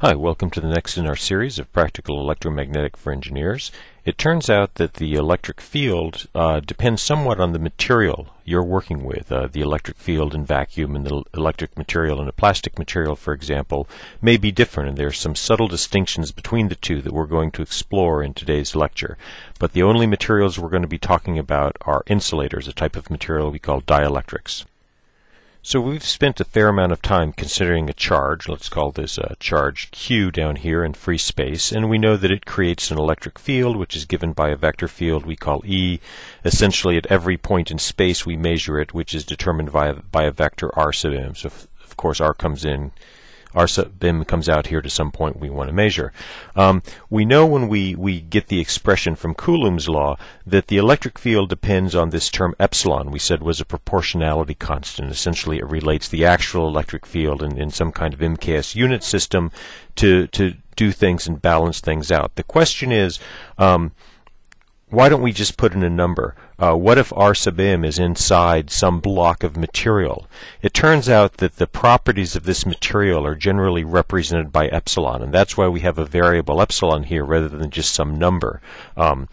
Hi, welcome to the next in our series of Practical Electromagnetic for Engineers. It turns out that the electric field uh, depends somewhat on the material you're working with. Uh, the electric field in vacuum and the electric material in a plastic material, for example, may be different, and there are some subtle distinctions between the two that we're going to explore in today's lecture. But the only materials we're going to be talking about are insulators, a type of material we call dielectrics. So we've spent a fair amount of time considering a charge, let's call this a charge q down here in free space, and we know that it creates an electric field which is given by a vector field we call E. Essentially at every point in space we measure it, which is determined by by a vector r sub m. So of course r comes in our BIM comes out here to some point we want to measure. Um, we know when we, we get the expression from Coulomb's law that the electric field depends on this term epsilon we said was a proportionality constant. Essentially it relates the actual electric field in, in some kind of MKS unit system to, to do things and balance things out. The question is, um, why don't we just put in a number? Uh, what if R sub m is inside some block of material? It turns out that the properties of this material are generally represented by epsilon, and that's why we have a variable epsilon here rather than just some number. Um,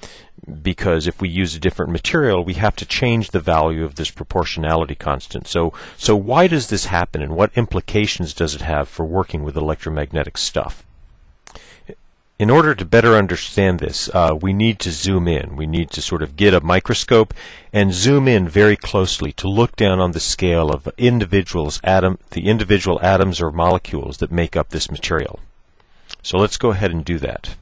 because if we use a different material, we have to change the value of this proportionality constant. So, so why does this happen, and what implications does it have for working with electromagnetic stuff? In order to better understand this, uh, we need to zoom in. We need to sort of get a microscope and zoom in very closely to look down on the scale of individuals, atom, the individual atoms or molecules that make up this material. So let's go ahead and do that.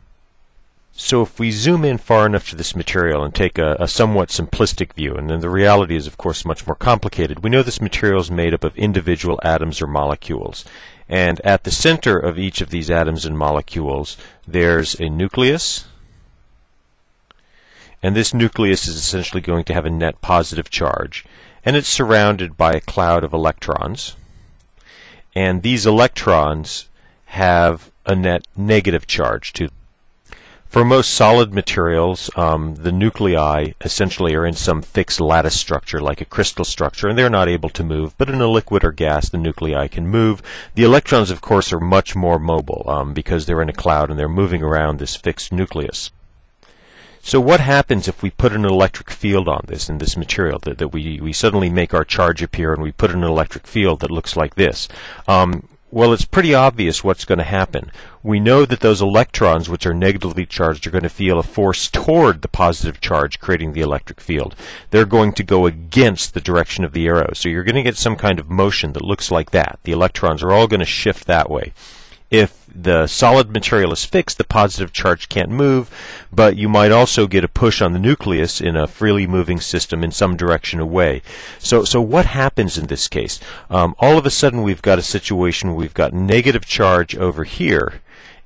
So if we zoom in far enough to this material and take a, a, somewhat simplistic view, and then the reality is of course much more complicated, we know this material is made up of individual atoms or molecules. And at the center of each of these atoms and molecules, there's a nucleus. And this nucleus is essentially going to have a net positive charge. And it's surrounded by a cloud of electrons. And these electrons have a net negative charge to them. For most solid materials, um, the nuclei essentially are in some fixed lattice structure, like a crystal structure, and they're not able to move. But in a liquid or gas, the nuclei can move. The electrons, of course, are much more mobile um, because they're in a cloud and they're moving around this fixed nucleus. So what happens if we put an electric field on this in this material that, that we, we suddenly make our charge appear and we put an electric field that looks like this? Um, well, it's pretty obvious what's going to happen. We know that those electrons, which are negatively charged, are going to feel a force toward the positive charge, creating the electric field. They're going to go against the direction of the arrow. So you're going to get some kind of motion that looks like that. The electrons are all going to shift that way. If the solid material is fixed, the positive charge can't move, but you might also get a push on the nucleus in a freely moving system in some direction away. So, so what happens in this case? Um, all of a sudden, we've got a situation where we've got negative charge over here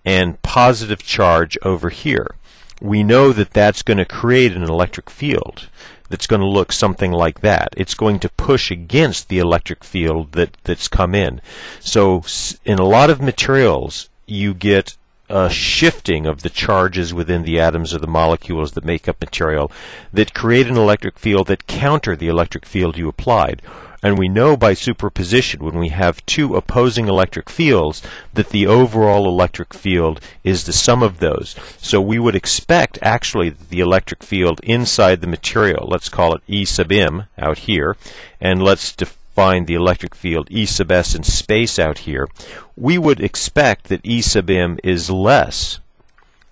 and positive charge over here. We know that that's going to create an electric field that's going to look something like that. It's going to push against the electric field that, that's come in. So in a lot of materials, you get a shifting of the charges within the atoms or the molecules that make up material that create an electric field that counter the electric field you applied. And we know by superposition, when we have two opposing electric fields, that the overall electric field is the sum of those. So we would expect, actually, the electric field inside the material, let's call it E sub m out here, and let's define the electric field E sub s in space out here, we would expect that E sub m is less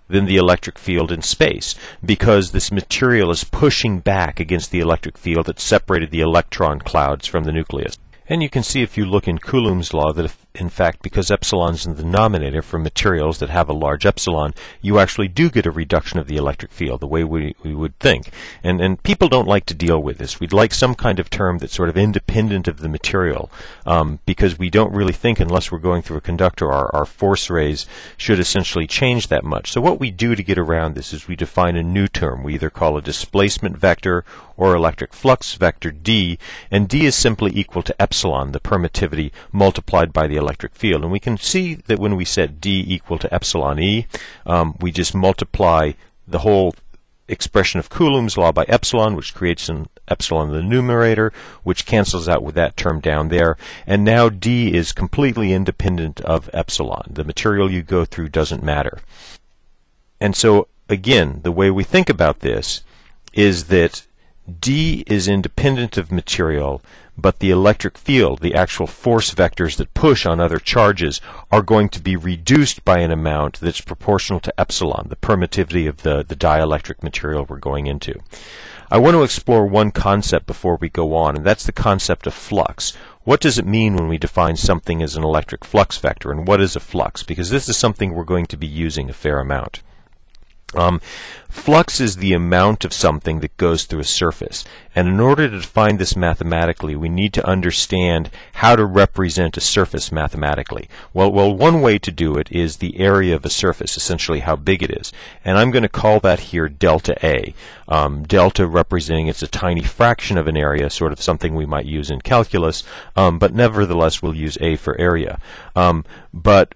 than the electric field in space because this material is pushing back against the electric field that separated the electron clouds from the nucleus. And you can see if you look in Coulomb's law that if, in fact, because epsilon is in the denominator for materials that have a large epsilon, you actually do get a reduction of the electric field, the way we, we would think. And, and people don't like to deal with this. We'd like some kind of term that's sort of independent of the material, um, because we don't really think, unless we're going through a conductor, our, our force rays should essentially change that much. So what we do to get around this is we define a new term. We either call a displacement vector or electric flux vector d, and d is simply equal to epsilon, the permittivity, multiplied by the electric field. And we can see that when we set d equal to epsilon e, um, we just multiply the whole expression of Coulomb's law by epsilon, which creates an epsilon in the numerator, which cancels out with that term down there. And now d is completely independent of epsilon. The material you go through doesn't matter. And so, again, the way we think about this is that d is independent of material, but the electric field, the actual force vectors that push on other charges, are going to be reduced by an amount that's proportional to epsilon, the permittivity of the, the dielectric material we're going into. I want to explore one concept before we go on, and that's the concept of flux. What does it mean when we define something as an electric flux vector, and what is a flux? Because this is something we're going to be using a fair amount. Um, flux is the amount of something that goes through a surface. And in order to define this mathematically, we need to understand how to represent a surface mathematically. Well, well, one way to do it is the area of a surface, essentially how big it is. And I'm going to call that here delta A. Um, delta representing it's a tiny fraction of an area, sort of something we might use in calculus, um, but nevertheless we'll use A for area. Um, but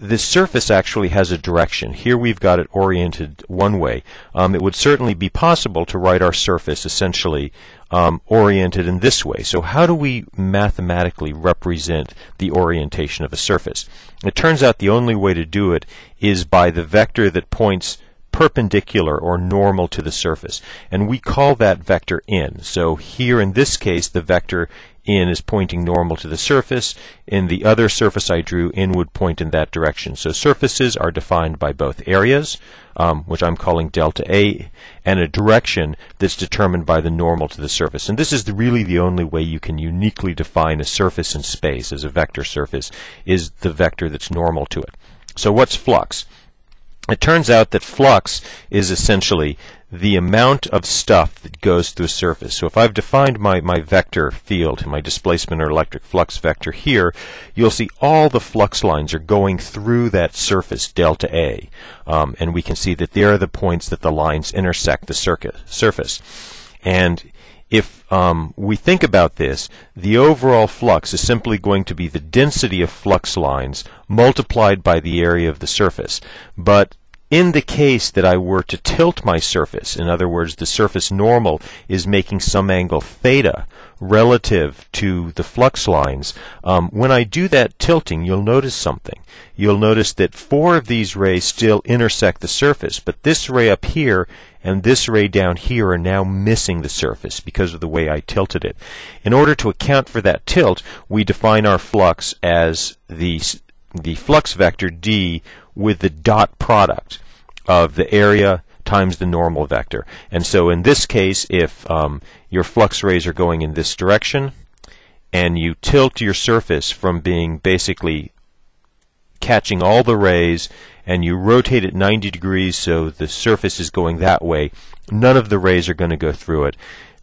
this surface actually has a direction. Here we've got it oriented one way. Um, it would certainly be possible to write our surface essentially um, oriented in this way. So how do we mathematically represent the orientation of a surface? It turns out the only way to do it is by the vector that points perpendicular or normal to the surface. And we call that vector n. So here in this case, the vector in is pointing normal to the surface. In the other surface I drew, in would point in that direction. So surfaces are defined by both areas, um, which I'm calling delta A, and a direction that's determined by the normal to the surface. And this is the, really the only way you can uniquely define a surface in space as a vector surface, is the vector that's normal to it. So what's flux? It turns out that flux is essentially the amount of stuff that goes through a surface. So if I've defined my, my vector field, my displacement or electric flux vector here, you'll see all the flux lines are going through that surface, delta A. Um, and we can see that there are the points that the lines intersect the circuit, surface. And if um, we think about this, the overall flux is simply going to be the density of flux lines multiplied by the area of the surface. But in the case that I were to tilt my surface, in other words, the surface normal is making some angle theta relative to the flux lines, um, when I do that tilting, you'll notice something. You'll notice that four of these rays still intersect the surface, but this ray up here and this ray down here are now missing the surface because of the way I tilted it. In order to account for that tilt, we define our flux as the the flux vector d with the dot product of the area times the normal vector. And so in this case, if um, your flux rays are going in this direction, and you tilt your surface from being basically catching all the rays, and you rotate it 90 degrees so the surface is going that way, none of the rays are going to go through it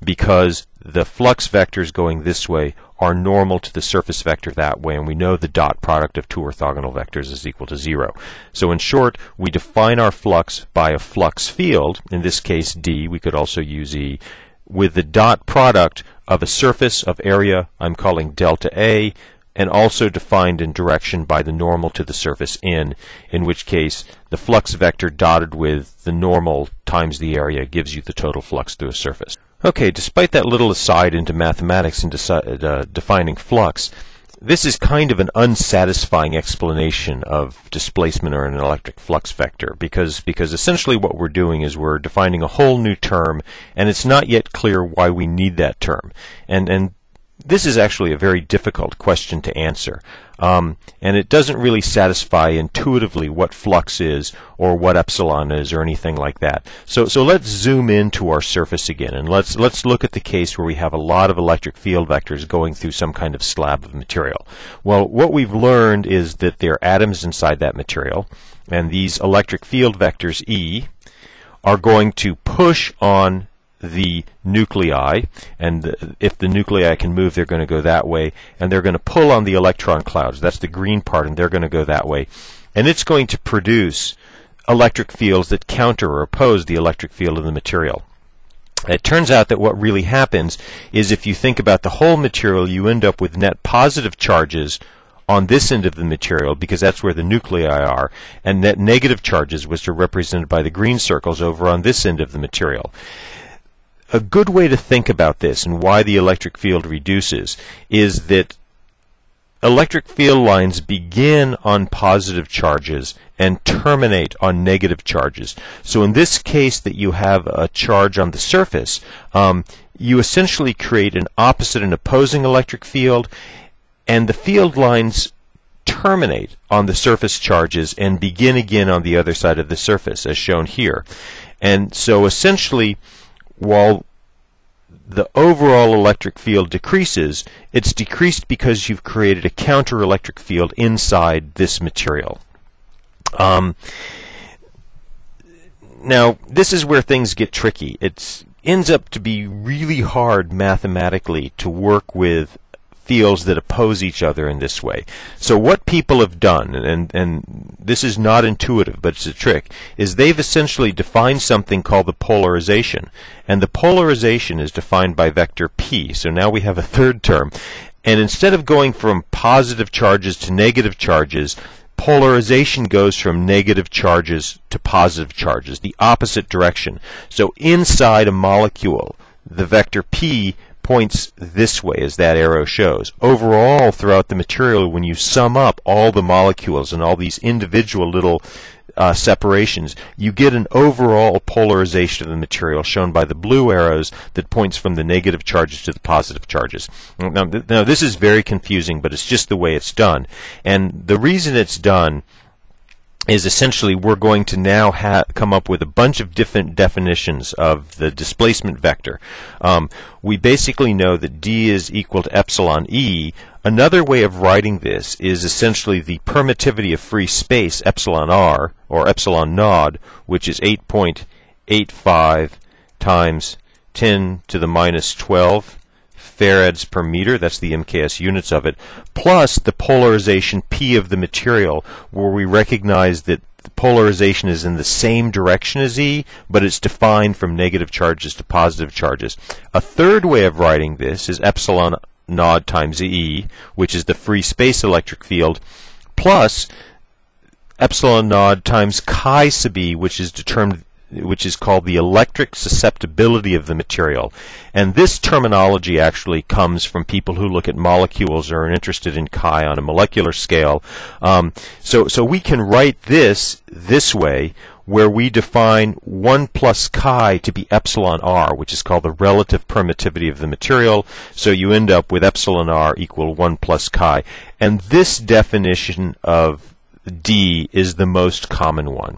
because the flux vector is going this way are normal to the surface vector that way, and we know the dot product of two orthogonal vectors is equal to zero. So in short, we define our flux by a flux field, in this case d, we could also use E, with the dot product of a surface of area I'm calling delta A, and also defined in direction by the normal to the surface n, in which case the flux vector dotted with the normal times the area gives you the total flux through a surface. Okay, despite that little aside into mathematics and uh, defining flux, this is kind of an unsatisfying explanation of displacement or an electric flux vector because because essentially what we're doing is we're defining a whole new term and it's not yet clear why we need that term. And and this is actually a very difficult question to answer. Um, and it doesn't really satisfy intuitively what flux is or what epsilon is or anything like that. So, so let's zoom into our surface again and let's, let's look at the case where we have a lot of electric field vectors going through some kind of slab of material. Well, what we've learned is that there are atoms inside that material and these electric field vectors E are going to push on the nuclei, and if the nuclei can move, they're going to go that way, and they're going to pull on the electron clouds. That's the green part, and they're going to go that way. And it's going to produce electric fields that counter or oppose the electric field of the material. It turns out that what really happens is if you think about the whole material, you end up with net positive charges on this end of the material because that's where the nuclei are, and net negative charges, which are represented by the green circles over on this end of the material a good way to think about this and why the electric field reduces is that electric field lines begin on positive charges and terminate on negative charges. So in this case that you have a charge on the surface, um, you essentially create an opposite and opposing electric field, and the field lines terminate on the surface charges and begin again on the other side of the surface, as shown here. And so essentially, while the overall electric field decreases, it's decreased because you've created a counter electric field inside this material. Um, now, this is where things get tricky. It ends up to be really hard mathematically to work with fields that oppose each other in this way. So what people have done, and, and this is not intuitive, but it's a trick, is they've essentially defined something called the polarization. And the polarization is defined by vector p. So now we have a third term. And instead of going from positive charges to negative charges, polarization goes from negative charges to positive charges, the opposite direction. So inside a molecule, the vector p points this way, as that arrow shows. Overall, throughout the material, when you sum up all the molecules and all these individual little uh, separations, you get an overall polarization of the material shown by the blue arrows that points from the negative charges to the positive charges. Now, th- now this is very confusing, but it's just the way it's done. And the reason it's done is essentially we're going to now ha- come up with a bunch of different definitions of the displacement vector. Um, we basically know that d is equal to epsilon e. Another way of writing this is essentially the permittivity of free space epsilon r or epsilon naught, which is 8.85 times 10 to the minus 12 farads per meter, that's the MKS units of it, plus the polarization P of the material, where we recognize that the polarization is in the same direction as E, but it's defined from negative charges to positive charges. A third way of writing this is epsilon naught times E, which is the free space electric field, plus epsilon naught times chi sub E, which is determined which is called the electric susceptibility of the material. And this terminology actually comes from people who look at molecules or are interested in chi on a molecular scale. Um, so, so we can write this this way, where we define 1 plus chi to be epsilon r, which is called the relative permittivity of the material. So you end up with epsilon r equal 1 plus chi. And this definition of D is the most common one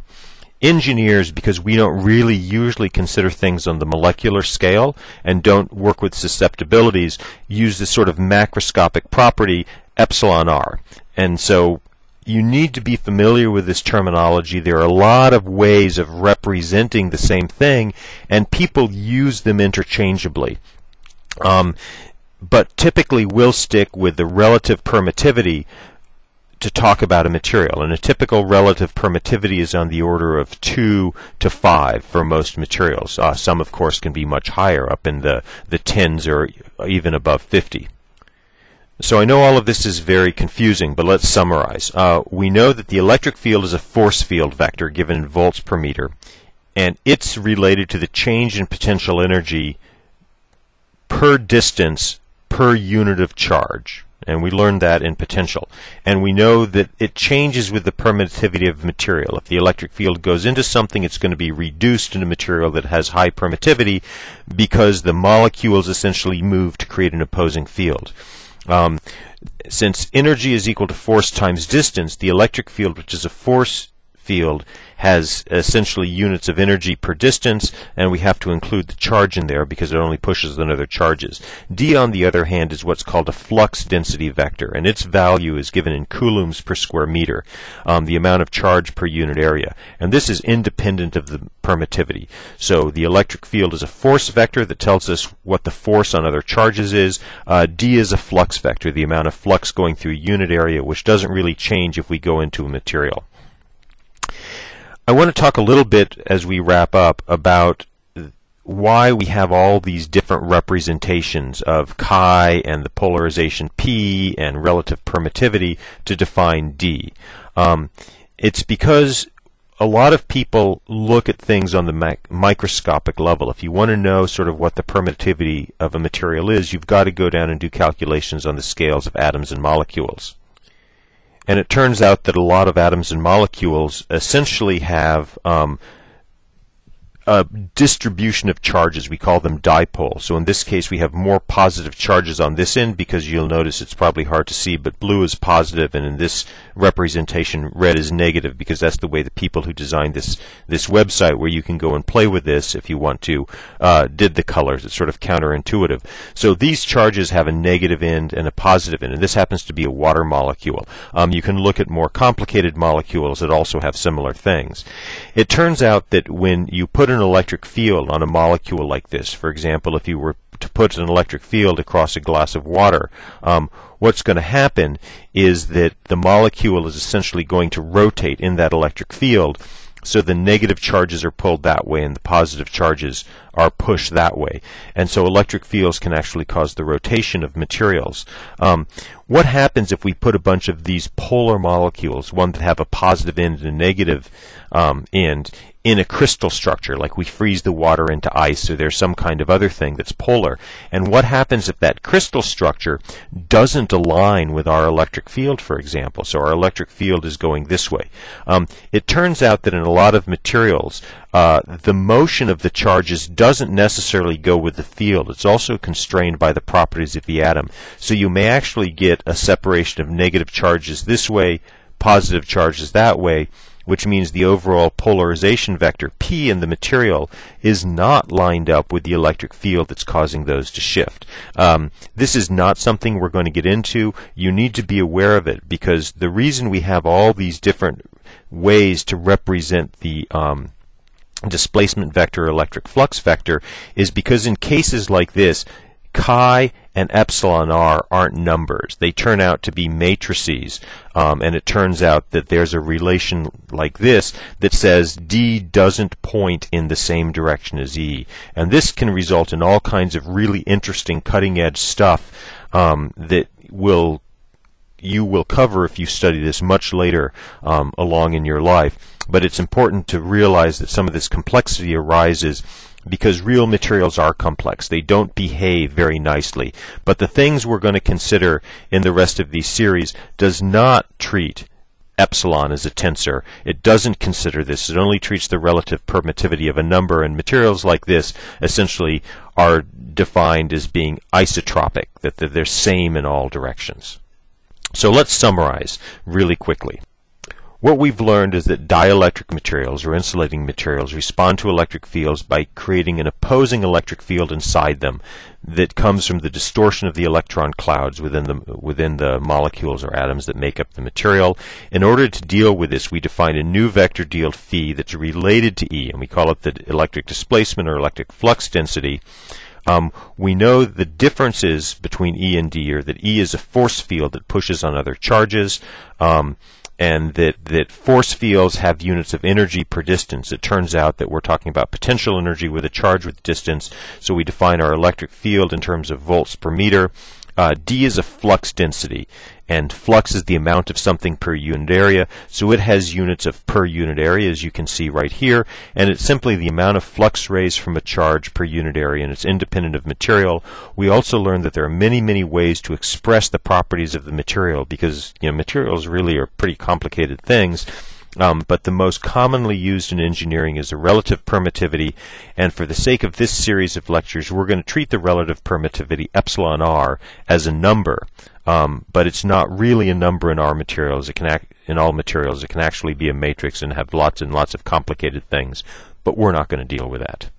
engineers, because we don't really usually consider things on the molecular scale and don't work with susceptibilities, use this sort of macroscopic property, epsilon r. And so you need to be familiar with this terminology. There are a lot of ways of representing the same thing, and people use them interchangeably. Um, but typically we'll stick with the relative permittivity to talk about a material. And a typical relative permittivity is on the order of 2 to 5 for most materials. Uh, some, of course, can be much higher, up in the, the tens or even above 50. So I know all of this is very confusing, but let's summarize. Uh, we know that the electric field is a force field vector given in volts per meter, and it's related to the change in potential energy per distance per unit of charge and we learned that in potential. And we know that it changes with the permittivity of material. If the electric field goes into something, it's going to be reduced in a material that has high permittivity because the molecules essentially move to create an opposing field. Um, since energy is equal to force times distance, the electric field, which is a force field, has essentially units of energy per distance, and we have to include the charge in there because it only pushes another charges. D, on the other hand, is what's called a flux density vector, and its value is given in coulombs per square meter, um, the amount of charge per unit area. And this is independent of the permittivity. So the electric field is a force vector that tells us what the force on other charges is. Uh, D is a flux vector, the amount of flux going through a unit area, which doesn't really change if we go into a material. I want to talk a little bit as we wrap up about why we have all these different representations of chi and the polarization P and relative permittivity to define D. Um, it's because a lot of people look at things on the mic- microscopic level. If you want to know sort of what the permittivity of a material is, you've got to go down and do calculations on the scales of atoms and molecules. And it turns out that a lot of atoms and molecules essentially have um, distribution of charges. We call them dipoles. So in this case, we have more positive charges on this end because you'll notice it's probably hard to see, but blue is positive, and in this representation, red is negative because that's the way the people who designed this this website, where you can go and play with this if you want to, uh, did the colors. It's sort of counterintuitive. So these charges have a negative end and a positive end, and this happens to be a water molecule. Um, you can look at more complicated molecules that also have similar things. It turns out that when you put an an electric field on a molecule like this, for example, if you were to put an electric field across a glass of water, um, what's going to happen is that the molecule is essentially going to rotate in that electric field so the negative charges are pulled that way and the positive charges are pushed that way. And so electric fields can actually cause the rotation of materials. Um, what happens if we put a bunch of these polar molecules, one that have a positive end and a negative um, end, in a crystal structure, like we freeze the water into ice or there's some kind of other thing that's polar. And what happens if that crystal structure doesn't align with our electric field, for example? So our electric field is going this way. Um, it turns out that in a lot of materials, uh, the motion of the charges doesn't necessarily go with the field. It's also constrained by the properties of the atom. So you may actually get a separation of negative charges this way, positive charges that way, which means the overall polarization vector P in the material is not lined up with the electric field that's causing those to shift. Um, this is not something we're going to get into. You need to be aware of it because the reason we have all these different ways to represent the um, displacement vector, electric flux vector, is because in cases like this, chi and epsilon r aren't numbers. They turn out to be matrices. Um, and it turns out that there's a relation like this that says D doesn't point in the same direction as E. And this can result in all kinds of really interesting cutting edge stuff um, that will you will cover if you study this much later um, along in your life. But it's important to realize that some of this complexity arises because real materials are complex. They don't behave very nicely. But the things we're going to consider in the rest of these series does not treat epsilon as a tensor. It doesn't consider this. It only treats the relative permittivity of a number, and materials like this essentially are defined as being isotropic, that they're same in all directions. So let's summarize really quickly. What we've learned is that dielectric materials or insulating materials respond to electric fields by creating an opposing electric field inside them that comes from the distortion of the electron clouds within the within the molecules or atoms that make up the material. In order to deal with this, we define a new vector field phi that's related to E, and we call it the electric displacement or electric flux density. Um, we know the differences between E and D are that E is a force field that pushes on other charges. Um, and that, that force fields have units of energy per distance. It turns out that we're talking about potential energy with a charge with distance, so we define our electric field in terms of volts per meter. Uh, D is a flux density, and flux is the amount of something per unit area, so it has units of per unit area, as you can see right here, and it's simply the amount of flux rays from a charge per unit area, and it's independent of material. We also learned that there are many, many ways to express the properties of the material, because you know materials really are pretty complicated things. Um, but the most commonly used in engineering is the relative permittivity, and for the sake of this series of lectures, we're going to treat the relative permittivity epsilon r as a number, um, but it's not really a number in our materials. It can act in all materials. It can actually be a matrix and have lots and lots of complicated things, but we're not going to deal with that.